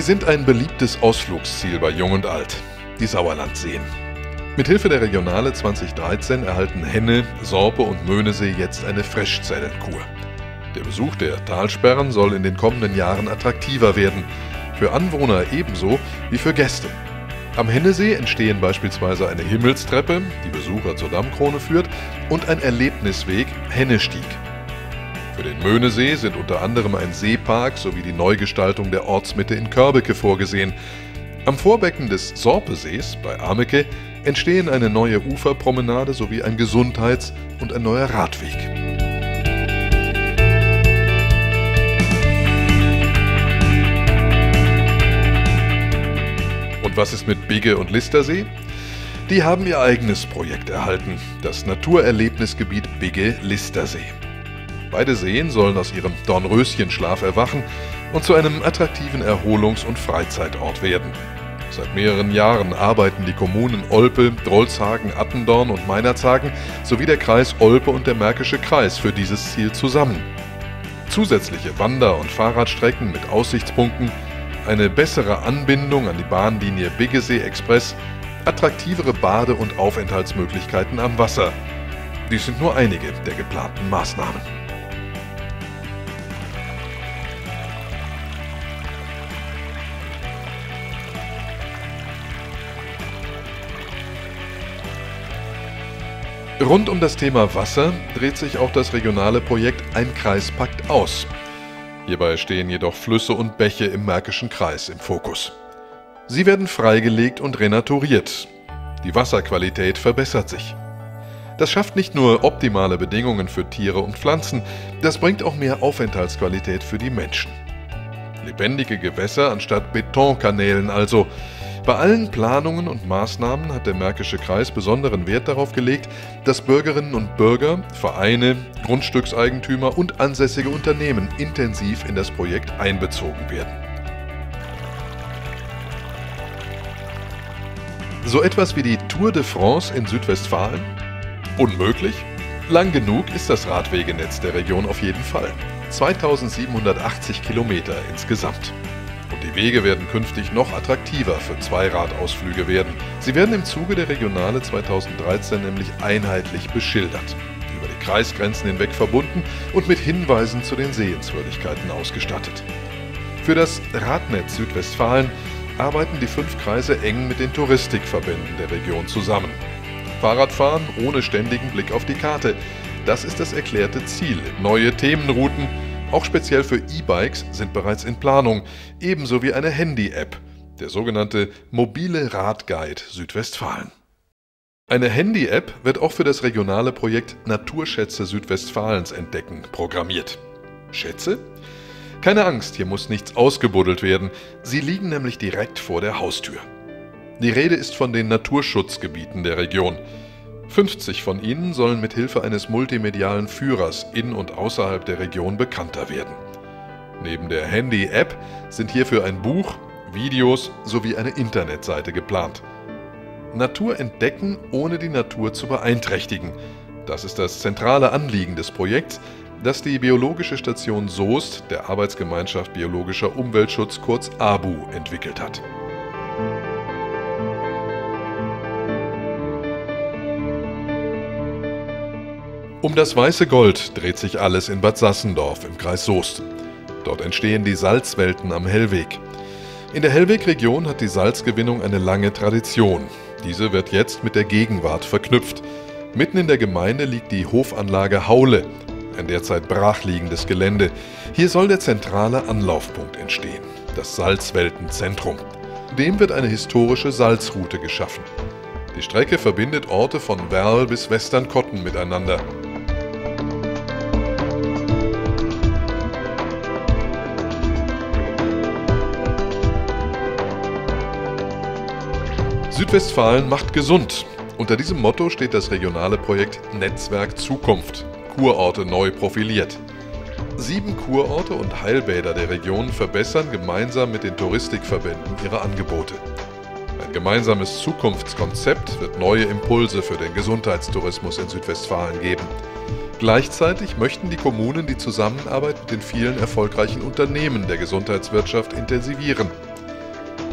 Sie sind ein beliebtes Ausflugsziel bei Jung und Alt, die Sauerlandseen. Mithilfe der Regionale 2013 erhalten Henne, Sorpe und Möhnesee jetzt eine Frischzellenkur. Der Besuch der Talsperren soll in den kommenden Jahren attraktiver werden, für Anwohner ebenso wie für Gäste. Am Hennesee entstehen beispielsweise eine Himmelstreppe, die Besucher zur Dammkrone führt, und ein Erlebnisweg Hennestieg. Für den Möhnesee sind unter anderem ein Seepark sowie die Neugestaltung der Ortsmitte in Körbecke vorgesehen. Am Vorbecken des Sorpesees bei Ameke entstehen eine neue Uferpromenade sowie ein Gesundheits- und ein neuer Radweg. Und was ist mit Bigge und Listersee? Die haben ihr eigenes Projekt erhalten, das Naturerlebnisgebiet Bigge-Listersee. Beide Seen sollen aus ihrem Dornröschenschlaf erwachen und zu einem attraktiven Erholungs- und Freizeitort werden. Seit mehreren Jahren arbeiten die Kommunen Olpe, Drolshagen, Attendorn und Meinerzhagen sowie der Kreis Olpe und der Märkische Kreis für dieses Ziel zusammen. Zusätzliche Wander- und Fahrradstrecken mit Aussichtspunkten, eine bessere Anbindung an die Bahnlinie Biggesee Express, attraktivere Bade- und Aufenthaltsmöglichkeiten am Wasser. Dies sind nur einige der geplanten Maßnahmen. Rund um das Thema Wasser dreht sich auch das regionale Projekt Ein Kreis packt aus. Hierbei stehen jedoch Flüsse und Bäche im Märkischen Kreis im Fokus. Sie werden freigelegt und renaturiert. Die Wasserqualität verbessert sich. Das schafft nicht nur optimale Bedingungen für Tiere und Pflanzen, das bringt auch mehr Aufenthaltsqualität für die Menschen. Lebendige Gewässer anstatt Betonkanälen also, bei allen Planungen und Maßnahmen hat der Märkische Kreis besonderen Wert darauf gelegt, dass Bürgerinnen und Bürger, Vereine, Grundstückseigentümer und ansässige Unternehmen intensiv in das Projekt einbezogen werden. So etwas wie die Tour de France in Südwestfalen? Unmöglich? Lang genug ist das Radwegenetz der Region auf jeden Fall. 2780 Kilometer insgesamt. Und die Wege werden künftig noch attraktiver für Zweiradausflüge werden. Sie werden im Zuge der Regionale 2013 nämlich einheitlich beschildert, über die Kreisgrenzen hinweg verbunden und mit Hinweisen zu den Sehenswürdigkeiten ausgestattet. Für das Radnetz Südwestfalen arbeiten die fünf Kreise eng mit den Touristikverbänden der Region zusammen. Fahrradfahren ohne ständigen Blick auf die Karte, das ist das erklärte Ziel. Neue Themenrouten, auch speziell für E-Bikes sind bereits in Planung, ebenso wie eine Handy-App, der sogenannte Mobile Radguide Südwestfalen. Eine Handy-App wird auch für das regionale Projekt Naturschätze Südwestfalens entdecken programmiert. Schätze? Keine Angst, hier muss nichts ausgebuddelt werden, sie liegen nämlich direkt vor der Haustür. Die Rede ist von den Naturschutzgebieten der Region. 50 von ihnen sollen mit Hilfe eines multimedialen Führers in und außerhalb der Region bekannter werden. Neben der Handy-App sind hierfür ein Buch, Videos sowie eine Internetseite geplant. Natur entdecken, ohne die Natur zu beeinträchtigen. Das ist das zentrale Anliegen des Projekts, das die Biologische Station Soest der Arbeitsgemeinschaft Biologischer Umweltschutz kurz ABU entwickelt hat. Um das weiße Gold dreht sich alles in Bad Sassendorf im Kreis Soest. Dort entstehen die Salzwelten am Hellweg. In der Hellweg-Region hat die Salzgewinnung eine lange Tradition. Diese wird jetzt mit der Gegenwart verknüpft. Mitten in der Gemeinde liegt die Hofanlage Haule, ein derzeit brachliegendes Gelände. Hier soll der zentrale Anlaufpunkt entstehen, das Salzweltenzentrum. Dem wird eine historische Salzroute geschaffen. Die Strecke verbindet Orte von Werl bis Westernkotten miteinander. Südwestfalen macht gesund. Unter diesem Motto steht das regionale Projekt Netzwerk Zukunft, Kurorte neu profiliert. Sieben Kurorte und Heilbäder der Region verbessern gemeinsam mit den Touristikverbänden ihre Angebote. Ein gemeinsames Zukunftskonzept wird neue Impulse für den Gesundheitstourismus in Südwestfalen geben. Gleichzeitig möchten die Kommunen die Zusammenarbeit mit den vielen erfolgreichen Unternehmen der Gesundheitswirtschaft intensivieren.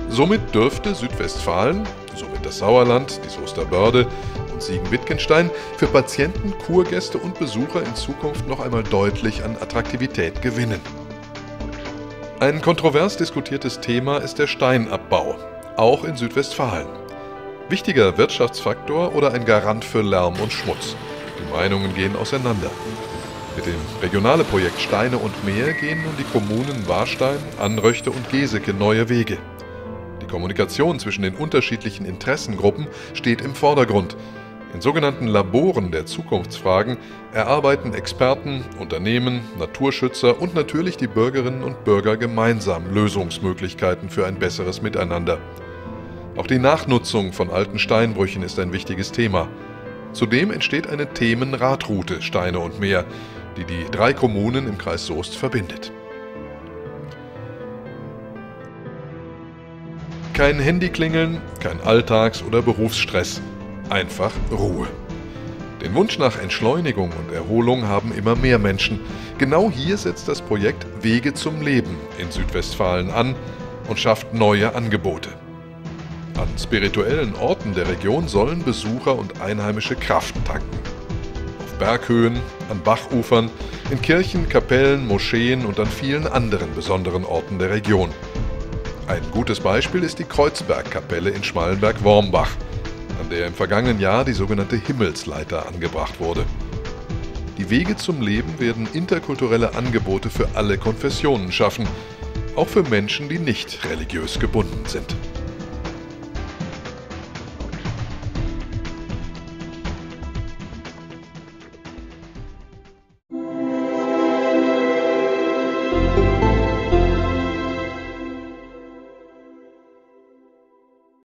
Somit dürfte Südwestfalen, somit das Sauerland, die Soester Börde und Siegen-Wittgenstein für Patienten, Kurgäste und Besucher in Zukunft noch einmal deutlich an Attraktivität gewinnen. Ein kontrovers diskutiertes Thema ist der Steinabbau, auch in Südwestfalen. Wichtiger Wirtschaftsfaktor oder ein Garant für Lärm und Schmutz? Die Meinungen gehen auseinander. Mit dem regionale Projekt Steine und Meer gehen nun die Kommunen Warstein, Anröchte und Geseke neue Wege. Die Kommunikation zwischen den unterschiedlichen Interessengruppen steht im Vordergrund. In sogenannten Laboren der Zukunftsfragen erarbeiten Experten, Unternehmen, Naturschützer und natürlich die Bürgerinnen und Bürger gemeinsam Lösungsmöglichkeiten für ein besseres Miteinander. Auch die Nachnutzung von alten Steinbrüchen ist ein wichtiges Thema. Zudem entsteht eine Themenradroute Steine und Meer, die die drei Kommunen im Kreis Soest verbindet. Kein Handyklingeln, kein Alltags- oder Berufsstress, einfach Ruhe. Den Wunsch nach Entschleunigung und Erholung haben immer mehr Menschen. Genau hier setzt das Projekt Wege zum Leben in Südwestfalen an und schafft neue Angebote. An spirituellen Orten der Region sollen Besucher und Einheimische Kraft tanken. Auf Berghöhen, an Bachufern, in Kirchen, Kapellen, Moscheen und an vielen anderen besonderen Orten der Region. Ein gutes Beispiel ist die Kreuzbergkapelle in Schmallenberg-Wormbach, an der im vergangenen Jahr die sogenannte Himmelsleiter angebracht wurde. Die Wege zum Leben werden interkulturelle Angebote für alle Konfessionen schaffen, auch für Menschen, die nicht religiös gebunden sind.